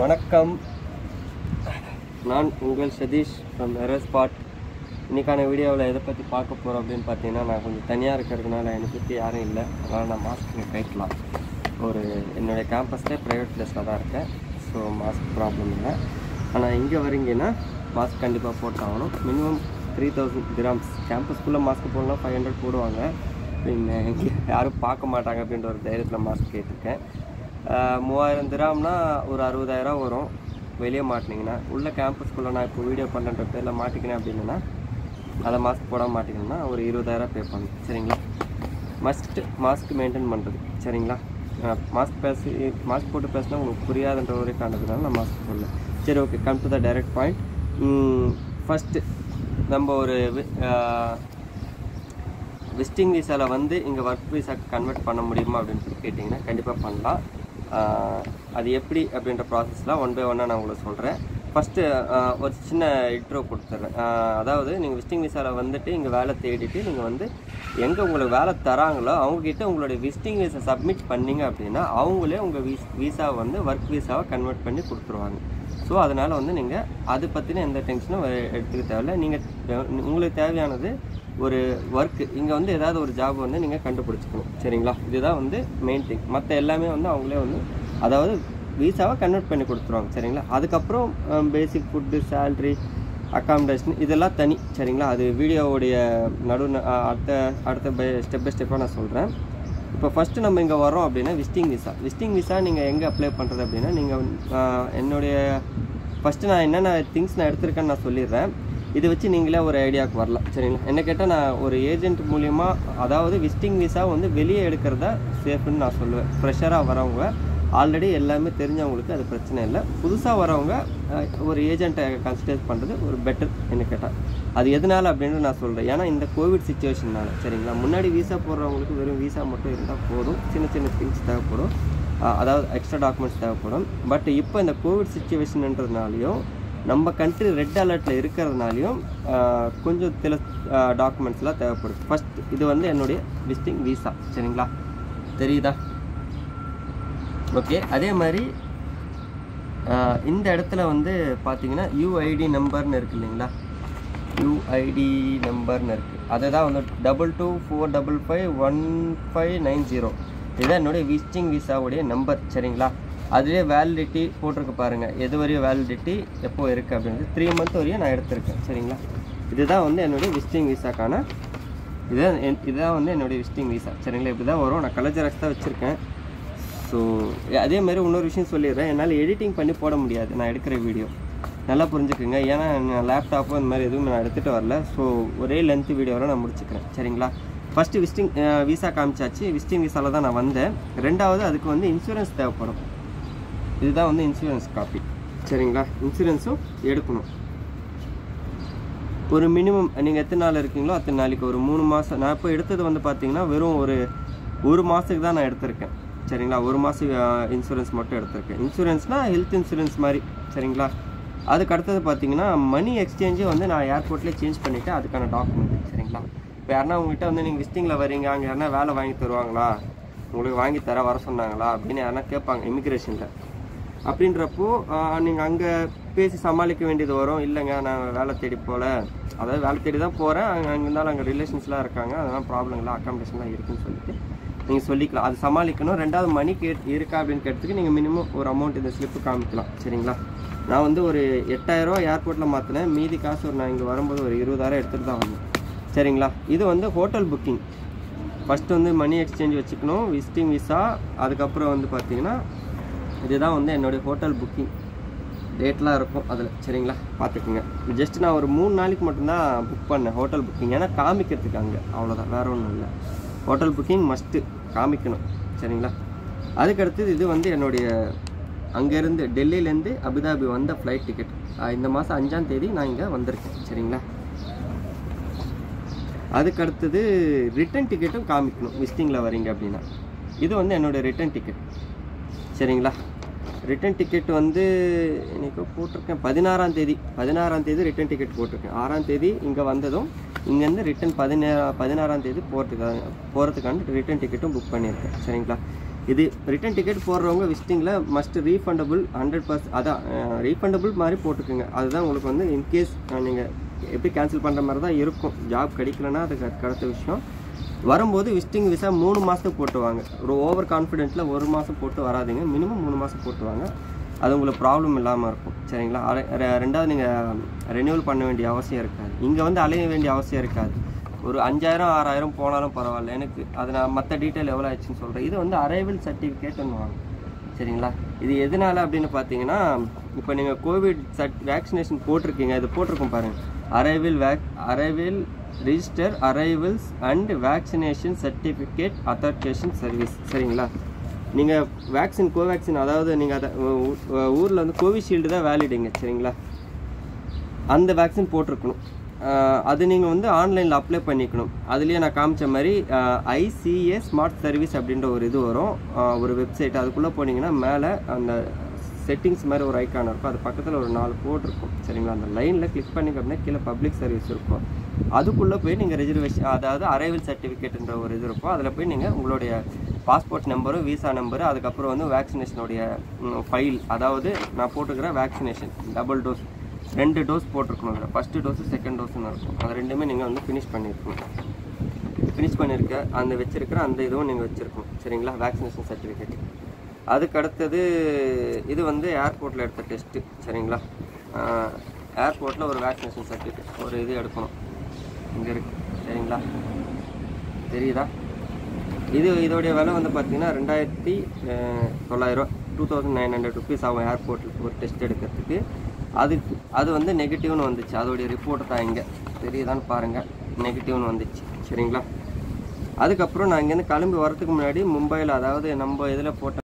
வணக்கம். நான் உங்கள் சதீஷ் ஃப்ரம் ஸ்பாட் இன்றைக்கான வீடியோவில் எதை பற்றி பார்க்க போகிறோம் அப்படின்னு பார்த்தீங்கன்னா நான் கொஞ்சம் தனியாக இருக்கிறதுனால என்னை பற்றி யாரும் இல்லை. அதனால் நான் மாஸ்க் கைட்டலாம் ஒரு என்னுடைய கேம்பஸில் ப்ரைவேட் ப்ளேஸில் தான் இருக்கேன். ஸோ மாஸ்க் ப்ராப்ளம் இல்லை. ஆனால் இங்கே வரீங்கன்னா மாஸ்க் கண்டிப்பாக போட்டாகணும். மினிமம் த்ரீ தௌசண்ட் கிராம்ஸ் கேம்பஸ்க்குள்ளே மாஸ்க் போடலாம் ஃபைவ் ஹண்ட்ரட் போடுவாங்க. பின்ன இங்கே யாரும் பார்க்க மாட்டாங்க அப்படின்ற ஒரு தைரியத்தில் மாஸ்க் கேட்டிருக்கேன். மூவாயிரம் திராம்னா ஒரு அறுபதாயிரம் வரும். வெளியே மாட்டினீங்கன்னா. உள்ளே கேம்பஸ்குள்ளே நான் இப்போ வீடியோ பண்ணுற பேரில் மாட்டிக்கினேன் அப்படின்னா அதை மாஸ்க் போடாம மாட்டிக்கணும்னா ஒரு இருபதாயிரம் பே பண்ணணும். சரிங்களா? மஸ்ட் மாஸ்க் மெயின்டைன் பண்ணுறது சரிங்களா? மாஸ்க் பேசி மாஸ்க் போட்டு பேசினா உங்களுக்கு புரியாதுன்ற ஒரே காரணத்தினால நான் மாஸ்க் போடல. சரி okay come to the direct point first நம்ம ஒரு விசிட்டிங் விசாவில் வந்து இங்கே ஒர்க் விசாக்கு கன்வெர்ட் பண்ண முடியுமா அப்படின்னு சொல்லி கேட்டிங்கன்னா கண்டிப்பாக பண்ணலாம். அது எப்படி அப்படின்ற ப்ராசஸ்லாம் ஒன் பை ஒன்னாக நான் உங்களுக்கு சொல்கிறேன் ஃபஸ்ட்டு ஒரு சின்ன இன்ட்ரோ கொடுத்துட்றேன் அதாவது நீங்கள் விசிட்டிங் விசாவில் வந்துட்டு இங்கே வேலை தேடிட்டு நீங்கள் வந்து எங்கே உங்களுக்கு வேலை தராங்களோ அவங்கக்கிட்ட உங்களுடைய விசிட்டிங் விசா சப்மிட் பண்ணீங்க அப்படின்னா அவங்களே உங்கள் வீஸ் வீசாவை வந்து ஒர்க் வீசாவை கன்வெர்ட் பண்ணி கொடுத்துருவாங்க. ஸோ அதனால் வந்து நீங்கள் அது பற்றின எந்த டென்ஷனும் எடுத்துக்க தேவையில்ல. நீங்கள் உங்களுக்கு தேவையானது ஒரு ஒர்க்கு இங்கே வந்து ஏதாவது ஒரு ஜாப் வந்து நீங்கள் கண்டுபிடிச்சிக்கணும். சரிங்களா? இதுதான் வந்து மெயின் திங் மற்ற எல்லாமே வந்து அவங்களே வந்து அதாவது விசாவை கன்வெர்ட் பண்ணி கொடுத்துருவாங்க. சரிங்களா? அதுக்கப்புறம் பேசிக் ஃபுட்டு சேல்ரி அக்காமடேஷன் இதெல்லாம் தனி. சரிங்களா? அது வீடியோவுடைய நடு அடுத்த அடுத்த பை ஸ்டெப் பை ஸ்டெப்பாக நான் சொல்கிறேன் இப்போ ஃபஸ்ட்டு நம்ம இங்கே வரோம் அப்படின்னா விசிட்டிங் விசா விசிட்டிங் விசா நீங்கள் எங்கே அப்ளை பண்ணுறது அப்படின்னா நீங்கள் என்னுடைய ஃபஸ்ட்டு நான் என்னென்ன திங்ஸ் நான் எடுத்திருக்கேன்னு நான் சொல்லிடுறேன். இதை வச்சு நீங்களே ஒரு ஐடியாவுக்கு வரலாம் சரிங்களா? என்ன கேட்டால் நான் ஒரு ஏஜென்ட் மூலிமா அதாவது விசிட்டிங் விசா வந்து வெளியே எடுக்கிறதா சேஃப்னு நான் சொல்லுவேன். ஃப்ரெஷராக வரவங்க ஆல்ரெடி எல்லாமே தெரிஞ்சவங்களுக்கு அது பிரச்சனை இல்லை. புதுசாக வரவங்க ஒரு ஏஜென்ட்டை கன்சிடர் பண்ணுறது ஒரு பெட்டர் என்ன கேட்டால் அது எதனால் அப்படின்னு நான் சொல்கிறேன் ஏன்னா இந்த கோவிட் சுச்சுவேஷன்னால சரிங்களா? முன்னாடி வீசா போடுறவங்களுக்கு வெறும் வீசா மட்டும் இருந்தால் போதும். சின்ன சின்ன திங்ஸ் தேவைப்படும். அதாவது எக்ஸ்ட்ரா டாக்குமெண்ட்ஸ் தேவைப்படும். பட் இப்போ இந்த கோவிட் சுச்சுவேஷன்ன்றதுனாலையும் நம்ம கண்ட்ரி ரெட் அலர்ட்டில் இருக்கிறதுனாலையும் கொஞ்சம் சில டாக்குமெண்ட்ஸ்லாம் தேவைப்படுது. ஃபஸ்ட் இது வந்து என்னுடைய விசிட்டிங் வீசா சரிங்களா? தெரியுதா? ஓகே அதே மாதிரி இந்த இடத்துல வந்து பார்த்தீங்கன்னா யூஐடி நம்பர்னு இருக்கு இல்லைங்களா? யூஐடி நம்பர்னு இருக்குது அதை தான் வந்து double two four double five one five nine zero இதுதான் என்னுடைய விசிட்டிங் விசாவுடைய நம்பர் சரிங்களா? அதுலேயே வேலிடிட்டி போட்டிருக்கு பாருங்கள் எது வரையும் வேலிடிட்டி எப்போது இருக்குது அப்படின்றது த்ரீ மந்த் வரையும் நான் எடுத்திருக்கேன் சரிங்களா? இதுதான் வந்து என்னுடைய விசிட்டிங் விசாக்கான இதுதான் என்- இதுதான் வந்து என்னுடைய விசிட்டிங் விசா சரிங்களா? இப்படி தான் வரும். நான் கலர் ஜெராக்ஸ் தான் வச்சுருக்கேன். ஸோ அதே மாதிரி இன்னொரு விஷயம் சொல்லிடுறேன். என்னால் எடிட்டிங் பண்ணி போட முடியாது. நான் எடுக்கிற வீடியோ நல்லா புரிஞ்சுக்குங்க. ஏன்னா நான் லேப்டாப்போ இந்த மாதிரி எதுவும் நான் எடுத்துகிட்டு வரல. ஸோ ஒரே லென்த்து வீடியோவில் நான் முடிச்சுக்கிறேன். சரிங்களா? ஃபஸ்ட்டு விசிட்டிங் விசா காமிச்சாச்சு. விசிட்டிங் விசாவில் தான் நான் வந்தேன். ரெண்டாவது அதுக்கு வந்து இன்சூரன்ஸ் தேவைப்படும். இதுதான் வந்து இன்சூரன்ஸ் காப்பி சரிங்களா? இன்சூரன்ஸும் எடுக்கணும். ஒரு மினிமம் நீங்கள் எத்தனை நாள் இருக்கீங்களோ அத்தனை நாளைக்கு. ஒரு மூணு மாதம் நான் இப்போ எடுத்தது வந்து பார்த்தீங்கன்னா வெறும் ஒரு ஒரு மாதத்துக்கு தான் நான் எடுத்திருக்கேன். சரிங்களா? ஒரு மாதம் இன்சூரன்ஸ் மட்டும் எடுத்திருக்கேன். இன்சூரன்ஸ்னால் ஹெல்த் இன்சூரன்ஸ் மாதிரி. சரிங்களா? அதுக்கு அடுத்தது பார்த்தீங்கன்னா மணி எக்ஸ்சேஞ்சு வந்து நான் ஏர்போர்ட்லேயே சேஞ்ச் பண்ணிவிட்டு அதுக்கான டாக்குமெண்ட் சரிங்களா? இப்போ யாருன்னா உங்ககிட்ட வந்து நீங்கள் விசிட்டிங்கில் வரீங்க அங்கே யாருனா வேலை வாங்கி தருவாங்களா? உங்களுக்கு வாங்கி தர வர சொன்னாங்களா? அப்படின்னு யாருன்னா கேட்பாங்க இமிக்ரேஷனில் அப்படின்றப்போ நீங்கள் அங்கே பேசி சமாளிக்க வேண்டியது வரும். இல்லைங்க நான் வேலை தேடி போகல அதாவது வேலை தேடி தான் போகிறேன் அங்கே அங்கே இருந்தாலும் அங்கே ரிலேஷன்ஸ்லாம் இருக்காங்க. அதெல்லாம் ப்ராப்ளம் இல்லை அக்காமடேஷன்லாம் இருக்குன்னு சொல்லிட்டு நீங்கள் சொல்லிக்கலாம். அது சமாளிக்கணும். ரெண்டாவது மணி கே இருக்கா அப்படின்னு கேட்டதுக்கு நீங்கள் மினிமம் ஒரு அமௌண்ட் இந்த ஸ்லிப்பு காமிக்கலாம். சரிங்களா? நான் வந்து ஒரு எட்டாயிரரூவா ஏர்போர்ட்டில் மாற்றினேன் மீதி காசு ஒரு நான் இங்கே வரும்போது ஒரு இருபதாயிரம் எடுத்துகிட்டு தான் வந்தேன். சரிங்களா? இது வந்து ஹோட்டல் புக்கிங் ஃபஸ்ட்டு வந்து மணி எக்ஸ்சேஞ்ச் வச்சுக்கணும். விசிட்டிங் விசா அதுக்கப்புறம் வந்து பார்த்தீங்கன்னா இதுதான் வந்து என்னுடைய ஹோட்டல் புக்கிங் டேட்லாம் இருக்கும் அதில். சரிங்களா? பார்த்துக்குங்க ஜஸ்ட் நான் ஒரு மூணு நாளைக்கு மட்டும்தான் புக் பண்ணேன் ஹோட்டல் புக்கிங் ஏன்னா காமிக்கிறதுக்கு அங்கே. அவ்வளோதான் வேற ஒன்றும் இல்லை. ஹோட்டல் புக்கிங் மஸ்ட்டு காமிக்கணும் சரிங்களா? அதுக்கடுத்தது இது வந்து என்னுடைய அங்கேருந்து டெல்லியிலேருந்து அபுதாபி வந்த ஃப்ளைட் டிக்கெட் இந்த மாதம் அஞ்சாம் தேதி நான் இங்கே வந்திருக்கேன் சரிங்களா? அதுக்கு அடுத்தது ரிட்டர்ன் டிக்கெட்டும் காமிக்கணும் விசிட்டிங்கில் வரீங்க அப்படின்னா. இது வந்து என்னோடய ரிட்டன் டிக்கெட் சரிங்களா? ரிட்டர்ன் டிக்கெட் வந்து போட்டிருக்கேன். பதினாறாம் தேதி. பதினாறாம் தேதி ரிட்டர்ன் டிக்கெட் போட்டிருக்கேன். ஆறாம் தேதி இங்கே வந்ததும் இங்கேருந்து ரிட்டர்ன் பதினேழா பதினாறாம் தேதி போகிறதுக்காக போகிறதுக்கான ரிட்டர்ன் டிக்கெட்டும் புக் பண்ணியிருக்கேன். சரிங்களா? இது ரிட்டன் டிக்கெட் போடுறவங்க விசிட்டிங்கில் மஸ்ட் ரீஃபண்டபுள் ஹண்ட்ரட் பர்சன்ட் அதான் ரீஃபண்டபுள் மாதிரி போட்டுக்குங்க. அதுதான் உங்களுக்கு வந்து இன்கேஸ் நீங்கள் எப்படி கேன்சல் பண்ணுற மாதிரி தான் இருக்கும். ஜாப் கிடைக்கலன்னா அது கடத்த விஷயம். வரும்போது விசிட்டிங் விசா மூணு மாதத்துக்கு போட்டுவாங்க. ஒரு ஓவர் கான்ஃபிடென்ட்டில் ஒரு மாதம் போட்டு வராதிங்க. மினிமம் மூணு மாதம் போட்டுவாங்க. அது உங்களுக்கு ப்ராப்ளம் இல்லாமல் இருக்கும். சரிங்களா? அரை- ரெண்டாவது நீங்கள் ரெனியூவல் பண்ண வேண்டிய அவசியம் இருக்காது. இங்கே வந்து அலைய வேண்டிய அவசியம் இருக்காது. ஒரு அஞ்சாயிரம் ஆறாயிரம் போனாலும் பரவாயில்ல. எனக்கு அது நான் மற்ற டீட்டெயில் எவ்வளோ ஆச்சுன்னு சொல்கிறேன் இது வந்து அரைவல் சர்டிஃபிகேட்னு வாங்க. சரிங்களா? இது எதனால அப்படின்னு பார்த்தீங்கன்னா இப்போ நீங்கள் கோவிட் சர்ட் வேக்சினேஷன் போட்டிருக்கீங்க. இது போட்டிருக்கோம் பாருங்கள் அரைவில் வேக் அரைவில் register arrivals and vaccination certificate authorization service சரிங்களா? நீங்கள் வேக்சின் கோவேக்சின் அதாவது நீங்கள் அதை ஊரில் வந்து கோவிஷீல்டு தான் வேலிடுங்க சரிங்களா? அந்த வேக்சின் போட்டிருக்கணும். அது நீங்கள் வந்து ஆன்லைனில் அப்ளை பண்ணிக்கணும். அதுலேயே நான் காமிச்ச மாதிரி ஐசிஏ ஸ்மார்ட் சர்வீஸ் அப்படின்ற ஒரு இது வரும். ஒரு வெப்சைட் அதுக்குள்ளே போனீங்கன்னா மேலே அந்த செட்டிங்ஸ் மாதிரி ஒரு ஐக்கான் இருக்கும். அது பக்கத்தில் ஒரு நாலு கோட் இருக்கும் சரிங்களா? அந்த லைனில் கிளிக் பண்ணிங்க அப்படின்னா கீழே பப்ளிக் சர்வீஸ் இருக்கும். அதுக்குள்ளே போய் நீங்கள் ரிசர்வேஷன் அதாவது அரைவல் சர்டிஃபிகேட்ன்ற ஒரு இது இருக்கும். அதில் போய் நீங்கள் உங்களுடைய பாஸ்போர்ட் நம்பரும் விசா நம்பரு அதுக்கப்புறம் வந்து வேக்சினேஷனுடைய ஃபைல் அதாவது நான் போட்டுக்கிற வேக்சினேஷன் டபுள் டோஸ் ரெண்டு டோஸ் போட்டிருக்கணும் இதில் ஃபஸ்ட்டு டோஸு செகண்ட் டோஸுன்னு இருக்கும். அது ரெண்டுமே நீங்கள் வந்து ஃபினிஷ் பண்ணியிருக்கணும் ஃபினிஷ் பண்ணியிருக்க அந்த வச்சுருக்கிற அந்த இதுவும் நீங்கள் வச்சுருக்கணும். சரிங்களா? வேக்சினேஷன் சர்டிஃபிகேட் அதுக்கு அடுத்தது இது வந்து ஏர்போர்ட்டில் எடுத்த டெஸ்ட்டு சரிங்களா? ஏர்போர்ட்டில் ஒரு வேக்சினேஷன் சர்டிஃபிகேட் ஒரு இது எடுக்கணும். இங்கே இருக்குது சரிங்களா? தெரியுதா? இது இதோடைய விலை வந்து பார்த்தீங்கன்னா ரெண்டாயிரத்தி தொள்ளாயிரம் two thousand nine hundred rupees ஆகும் ஏர்போர்ட்டில் ஒரு டெஸ்ட் எடுக்கிறதுக்கு. அதுக்கு அது வந்து நெகட்டிவ்னு வந்துச்சு. அதோடைய ரிப்போர்ட் தான் இங்கே. தெரியுதான்னு பாருங்கள் நெகட்டிவ்னு வந்துச்சு. சரிங்களா? அதுக்கப்புறம் நான் இங்கேருந்து கிளம்பி வரதுக்கு முன்னாடி மும்பையில் அதாவது நம்ம இதில் போட்ட